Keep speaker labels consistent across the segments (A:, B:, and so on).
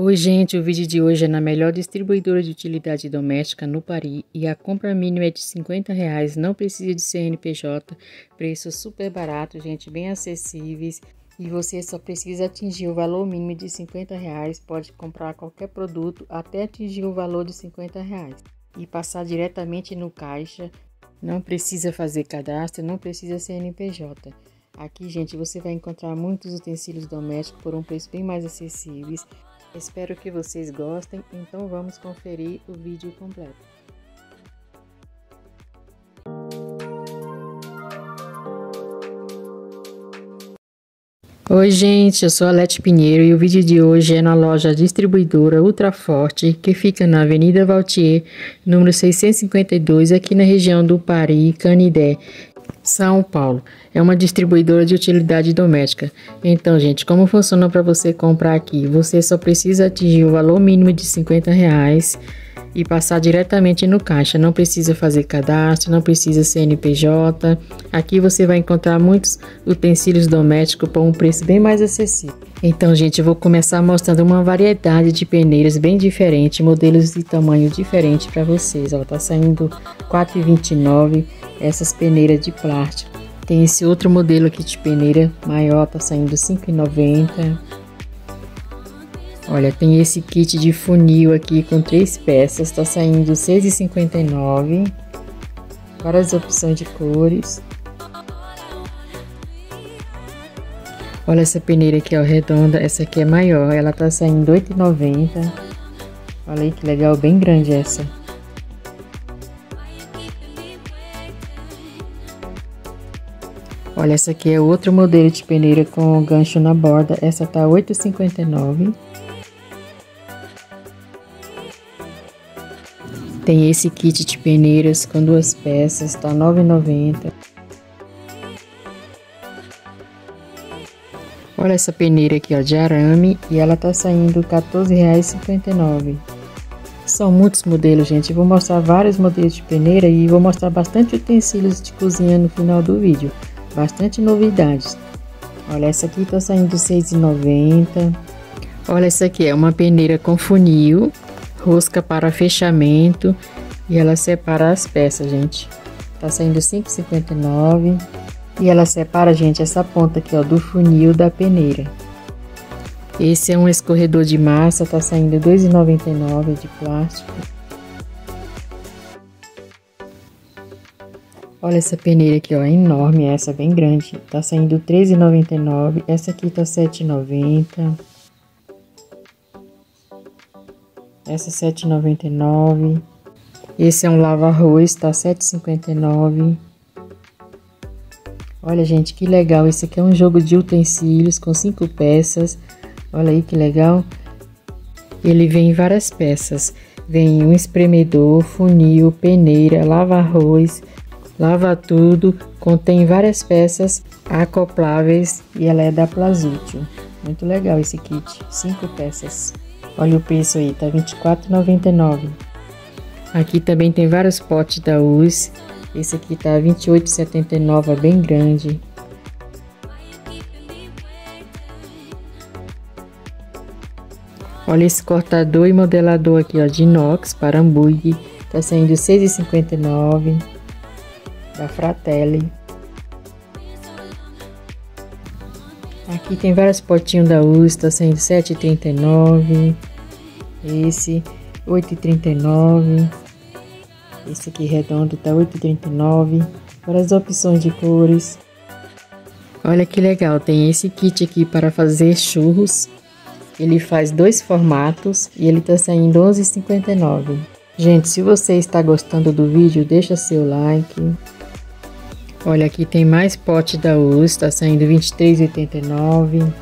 A: Oi gente, o vídeo de hoje é na melhor distribuidora de utilidade doméstica no Paris e a compra mínima é de 50 reais, não precisa de CNPJ, preço super barato, gente, bem acessíveis e você só precisa atingir o valor mínimo de 50 reais, pode comprar qualquer produto até atingir o valor de 50 reais e passar diretamente no caixa, não precisa fazer cadastro, não precisa CNPJ. Aqui, gente, você vai encontrar muitos utensílios domésticos por um preço bem mais acessíveis Espero que vocês gostem, então vamos conferir o vídeo completo. Oi gente, eu sou a Lete Pinheiro e o vídeo de hoje é na loja distribuidora Ultra Forte, que fica na Avenida Valtier, número 652, aqui na região do Paris, Canidé. São Paulo. É uma distribuidora de utilidade doméstica. Então, gente, como funciona para você comprar aqui? Você só precisa atingir o valor mínimo de 50 reais e passar diretamente no caixa. Não precisa fazer cadastro, não precisa CNPJ. Aqui você vai encontrar muitos utensílios domésticos por um preço bem mais acessível. Então, gente, eu vou começar mostrando uma variedade de peneiras bem diferente, modelos de tamanho diferente para vocês. Ó, tá saindo 4,29 essas peneiras de plástico. Tem esse outro modelo aqui de peneira maior, tá saindo 5,90. Olha, tem esse kit de funil aqui com três peças, tá saindo 6,59. Várias opções de cores. Olha essa peneira aqui, ó, redonda. Essa aqui é maior, ela tá saindo 8,90. Olha aí que legal, bem grande essa. Olha, essa aqui é outro modelo de peneira com gancho na borda. Essa tá 8,59. Tem esse kit de peneiras com duas peças, tá 9,90. Olha essa peneira aqui, ó, de arame, e ela tá saindo R$ 14,59. São muitos modelos, gente. vou mostrar vários modelos de peneira e vou mostrar bastante utensílios de cozinha no final do vídeo bastante novidades. Olha, essa aqui tá saindo R$ 6,90. Olha, essa aqui é uma peneira com funil, rosca para fechamento e ela separa as peças, gente. Tá saindo R$ 5,59. E ela separa, gente, essa ponta aqui, ó, do funil da peneira. Esse é um escorredor de massa, tá saindo R$ 2,99 de plástico. Olha essa peneira aqui, ó, enorme, essa bem grande. Tá saindo R$13,99. Essa aqui tá R$7,90. Essa R$7,99. Esse é um lava-arroz, tá R$7,59. Olha, gente, que legal. Esse aqui é um jogo de utensílios com cinco peças. Olha aí que legal. Ele vem em várias peças. Vem um espremedor, funil, peneira, lava-arroz, Lava tudo, contém várias peças acopláveis e ela é da Plazútil. Muito legal esse kit, 5 peças. Olha o preço aí, tá R$ 24,99. Aqui também tem vários potes da US. Esse aqui tá R$ 28,79, é bem grande. Olha esse cortador e modelador aqui, ó, de inox para hambúrguer. Tá saindo R$ 6,59 da Fratelli. Aqui tem vários potinhos da US, tá saindo 7,39. Esse 8,39. Esse aqui redondo tá 8,39. Várias opções de cores. Olha que legal, tem esse kit aqui para fazer churros. Ele faz dois formatos e ele tá saindo 11,59. Gente, se você está gostando do vídeo, deixa seu like. Olha, aqui tem mais pote da US, tá saindo R$ 23,89,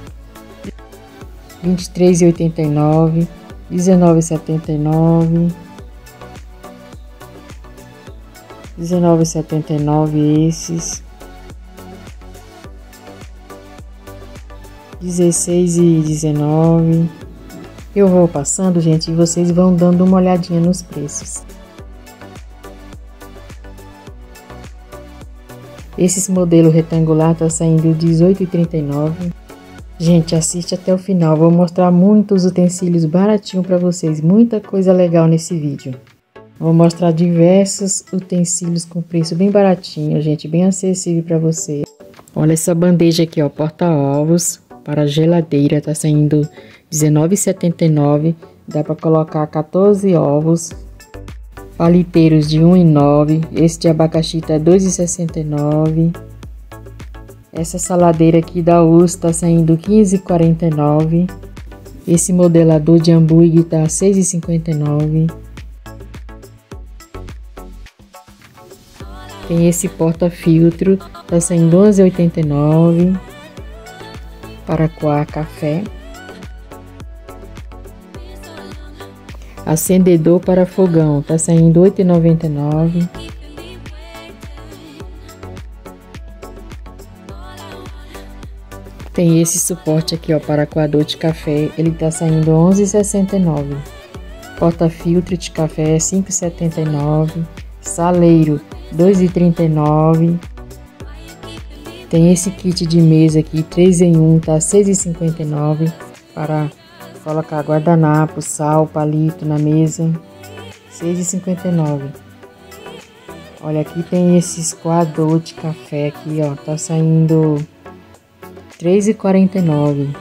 A: R$ 23,89, R$ 19,79, R$ 19,79 esses, R$ 16,19. Eu vou passando, gente, e vocês vão dando uma olhadinha nos preços. Esse modelo retangular está saindo R$18,39. Gente, assiste até o final, vou mostrar muitos utensílios baratinhos para vocês, muita coisa legal nesse vídeo. Vou mostrar diversos utensílios com preço bem baratinho, gente, bem acessível para vocês. Olha essa bandeja aqui, ó, porta-ovos para geladeira, tá saindo R$19,79. Dá para colocar 14 ovos. Paliteiros de 1,9. Esse de abacaxi tá 2,69. Essa saladeira aqui da US tá saindo 15,49. Esse modelador de hambúrguer tá 6,59. Tem esse porta-filtro, tá saindo 11,89 para coar café. Acendedor para fogão, tá saindo 8,99. Tem esse suporte aqui, ó, para coador de café, ele tá saindo 11,69. Porta-filtro de café 5,79. Saleiro 2,39. Tem esse kit de mesa aqui, 3 em 1, tá 6,59 para colocar guardanapo, sal, palito na mesa. 6,59. Olha, aqui tem esse escoador de café aqui, ó, tá saindo 3,49.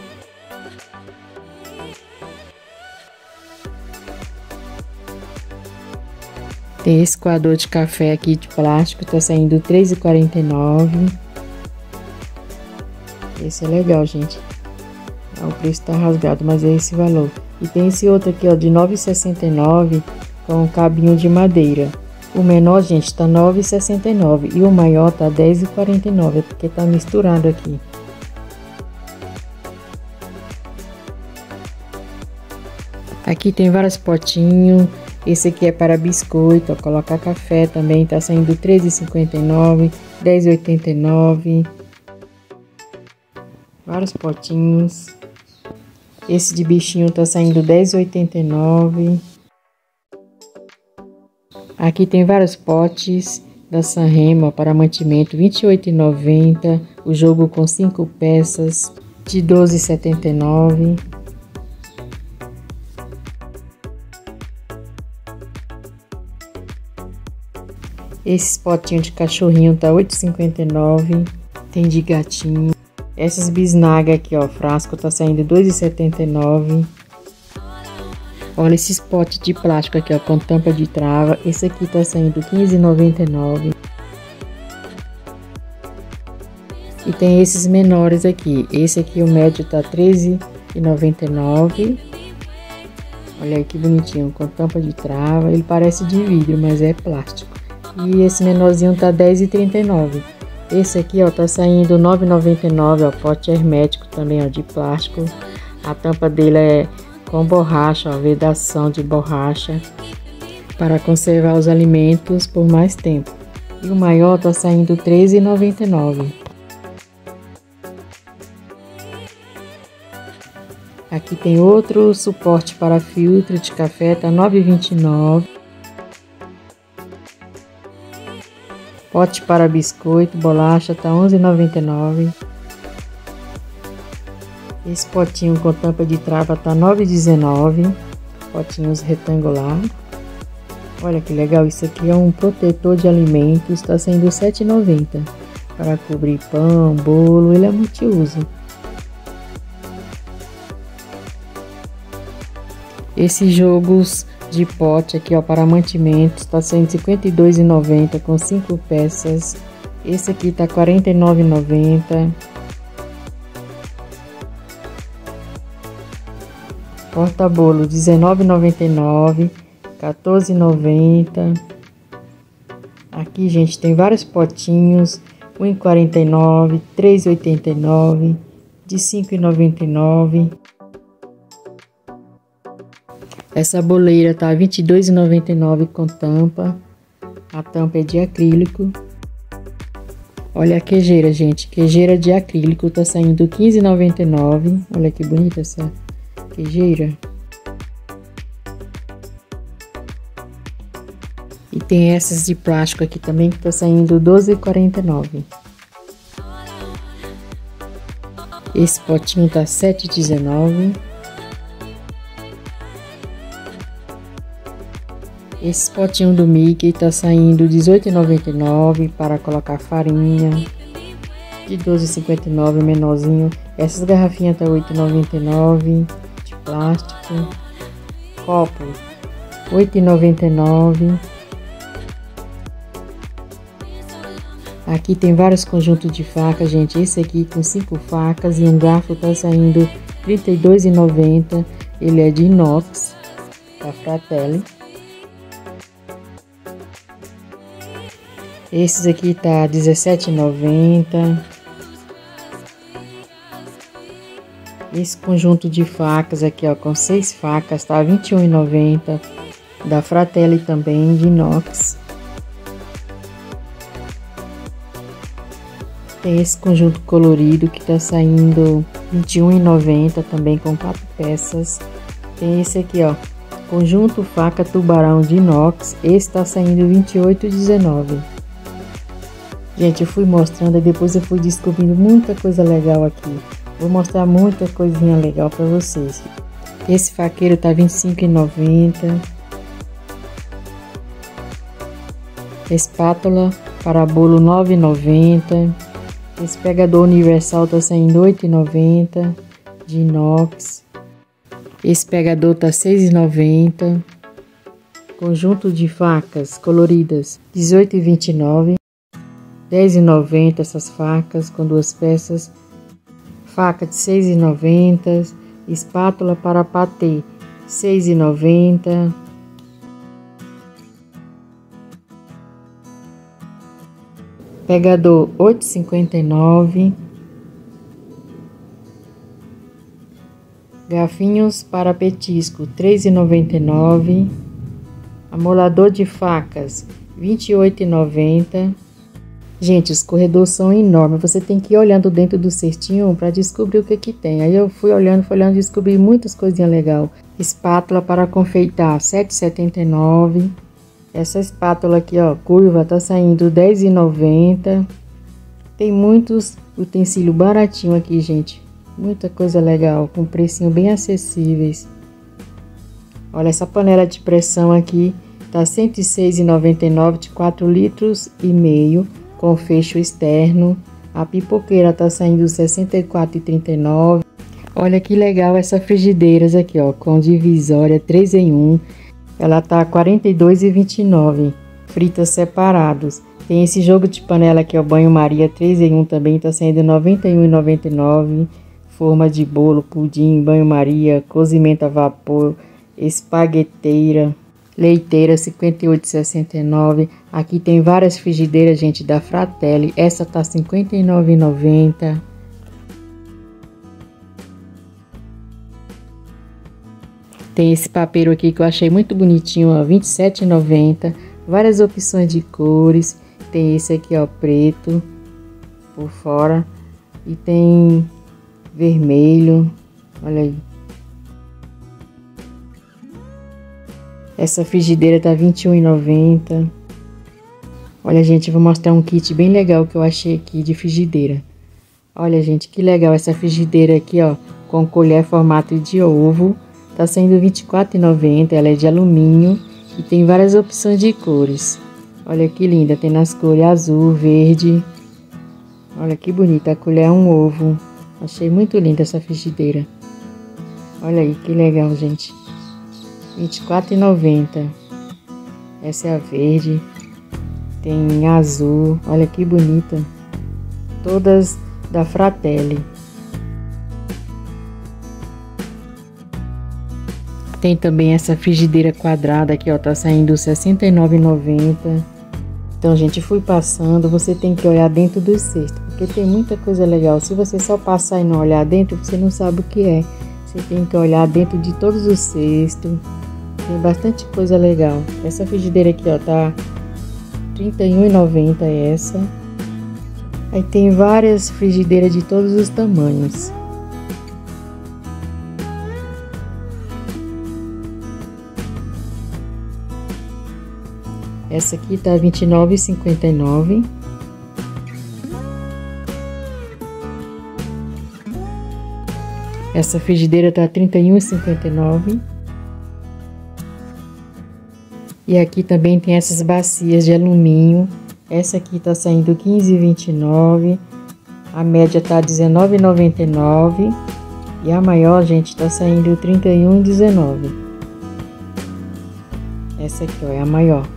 A: Tem esse coador de café aqui de plástico, tá saindo R$3,49. Esse é legal, gente. O preço tá rasgado, mas é esse valor. E tem esse outro aqui, ó, de R$9,69 com cabinho de madeira. O menor, gente, tá R$9,69 e o maior tá R$10,49, é porque tá misturado aqui. Aqui tem vários potinhos esse aqui é para biscoito, ó, colocar café também, tá saindo R$13,59, R$10,89. Vários potinhos. Esse de bichinho tá saindo R$10,89. Aqui tem vários potes da Sanremo para mantimento, R$28,90. O jogo com 5 peças de R$12,79. Esses potinhos de cachorrinho tá 8,59. Tem de gatinho. Essas bisnagas aqui, ó, frasco tá saindo 2,79. Olha esses potes de plástico aqui, ó, com tampa de trava. Esse aqui tá saindo 15,99. E tem esses menores aqui. Esse aqui, o médio tá 13,99. Olha aí que bonitinho, com tampa de trava. Ele parece de vidro, mas é plástico. E esse menorzinho tá 10,39. Esse aqui, ó, tá saindo 9,99, ó, pote hermético também, ó, de plástico. A tampa dele é com borracha, ó, vedação de borracha para conservar os alimentos por mais tempo. E o maior tá saindo 13,99. Aqui tem outro suporte para filtro de café, tá 9,29. Pote para biscoito, bolacha, tá 11,99. Esse potinho com tampa de trava tá 9,19. Potinhos retangular. Olha que legal, isso aqui é um protetor de alimentos, está sendo 7,90 para cobrir pão, bolo, ele é multiuso. Esses jogos de pote aqui, ó, para mantimentos, tá sendo 52,90 com 5 peças. Esse aqui tá 49,90. Porta-bolo 19,99, 14,90. Aqui, gente, tem vários potinhos, 1,49, 3,89, de 5,99. Essa boleira tá R$ 22,99 com tampa. A tampa é de acrílico. Olha a quejeira, gente. Quejeira de acrílico tá saindo R$ 15,99. Olha que bonita essa quejeira. E tem essas de plástico aqui também que tá saindo R$ 12,49. Esse potinho tá 7,19. Esse potinho do Mickey tá saindo 18,99 para colocar farinha. De 12,59 menorzinho. Essas garrafinhas tá 8,99 de plástico. Copo 8,99. Aqui tem vários conjuntos de facas, gente. Esse aqui com cinco facas e um garfo tá saindo R$ 32,90. Ele é de inox, da Fratelli. Esses aqui tá R$ 17,90. Esse conjunto de facas aqui, ó, com seis facas, tá R$ 21,90. Da Fratelli também, de inox. Tem esse conjunto colorido que tá saindo R$21,90 também com quatro peças. Tem esse aqui, ó, conjunto faca tubarão de inox. Esse tá saindo R$28,19. Gente, eu fui mostrando e depois eu fui descobrindo muita coisa legal aqui. Vou mostrar muita coisinha legal para vocês. Esse faqueiro tá R$25,90. Espátula para bolo R$9,90. Esse pegador universal tá saindo R$ 8,90 de inox. Esse pegador tá R$ 6,90. Conjunto de facas coloridas R$ 18,29. R$ 10,90 essas facas com duas peças. Faca de R$ 6,90. Espátula para patê R$ 6,90. Pegador 8,59. Garfinhos para petisco 3,99. Amolador de facas 28,90. Gente, os corredores são enormes. Você tem que ir olhando dentro do cestinho para descobrir o que que tem. Aí eu fui olhando, fui olhando, descobri muitas coisinhas legais. Espátula para confeitar 7,79. Essa espátula aqui, ó, curva, tá saindo R$10,90. Tem muitos utensílios baratinho aqui, gente. Muita coisa legal, com precinho bem acessíveis. Olha, essa panela de pressão aqui tá R$ 106,99 de 4 litros e meio, com fecho externo. A pipoqueira tá saindo R$ 64,39. Olha que legal essa frigideiras aqui, ó, com divisória 3 em 1 ela tá R$ 42,29, fritas separados. Tem esse jogo de panela é o banho-maria 3 em 1 também, tá saindo R$ 91,99. Forma de bolo, pudim, banho-maria, cozimento a vapor, espagueteira, leiteira 58,69. Aqui tem várias frigideiras, gente, da Fratelli. Essa tá R$ 59,90. Tem esse papeiro aqui que eu achei muito bonitinho, ó, R$ 27,90. Várias opções de cores. Tem esse aqui, ó, preto por fora. E tem vermelho. Olha aí. Essa frigideira tá R$ 21,90. Olha, gente, vou mostrar um kit bem legal que eu achei aqui de frigideira. Olha, gente, que legal essa frigideira aqui, ó, com colher formato de ovo Tá saindo R$ 24,90, ela é de alumínio e tem várias opções de cores. Olha que linda, tem nas cores azul, verde. Olha que bonita, a colher é um ovo. Achei muito linda essa frigideira. Olha aí, que legal, gente. R$ 24,90. Essa é a verde. Tem azul. Olha que bonita. Todas da Fratelli. Tem também essa frigideira quadrada aqui, ó, tá saindo R$ 69,90. Então, gente, fui passando, você tem que olhar dentro do cesto, porque tem muita coisa legal. Se você só passar e não olhar dentro, você não sabe o que é. Você tem que olhar dentro de todos os cestos. Tem bastante coisa legal. Essa frigideira aqui, ó, tá R$ 31,90 essa. Aí tem várias frigideiras de todos os tamanhos. Essa aqui tá R$29,59. Essa frigideira tá R$ 31,59. E aqui também tem essas bacias de alumínio. Essa aqui tá saindo R$ 15,29. A média tá R$ 19,99. E a maior, gente, tá saindo R$ 31,19. Essa aqui, ó, é a maior.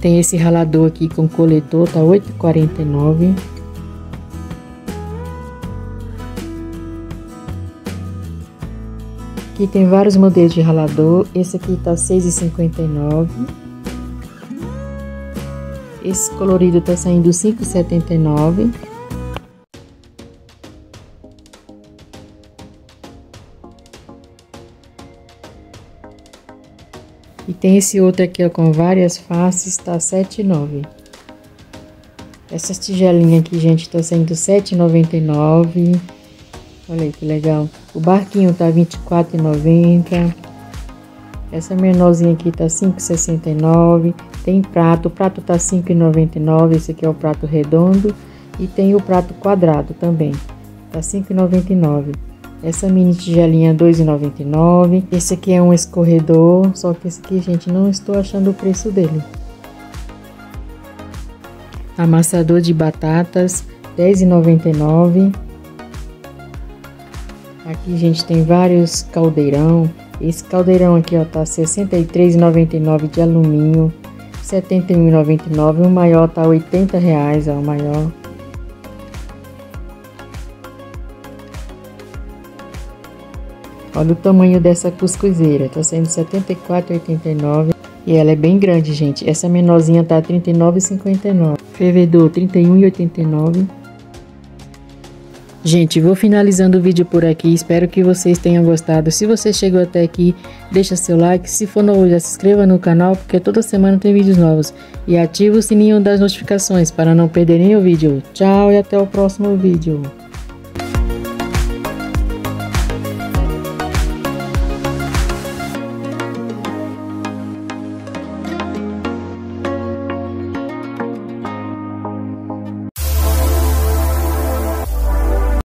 A: Tem esse ralador aqui com coletor, tá R$ 8,49. Aqui tem vários modelos de ralador. Esse aqui tá R$ 6,59. Esse colorido tá saindo R$ 5,79. E tem esse outro aqui ó, com várias faces, tá R$ 7,9. Essas tigelinhas aqui, gente, tá saindo R$ 7,99. Olha aí que legal. O barquinho tá R$24,90. Essa menorzinha aqui tá R$5,69. Tem prato, o prato tá R$5,99. Esse aqui é o prato redondo. E tem o prato quadrado também. Tá R$5,99. Essa mini tigelinha R$2,99. Esse aqui é um escorredor. Só que esse aqui, gente, não estou achando o preço dele. Amassador de batatas R$10,99. Aqui, gente, tem vários caldeirão. Esse caldeirão aqui, ó, tá R$ 63,99 de alumínio, R$ 71,99. O maior tá 80 reais, ó, o maior. Olha o tamanho dessa cuscuzeira, tá sendo R$ 74,89. E ela é bem grande, gente. Essa menorzinha tá R$ 39,59. Fervedor R$ 31,89. Gente, vou finalizando o vídeo por aqui, espero que vocês tenham gostado. Se você chegou até aqui, deixa seu like, se for novo já se inscreva no canal, porque toda semana tem vídeos novos. E ative o sininho das notificações para não perderem o vídeo. Tchau e até o próximo vídeo.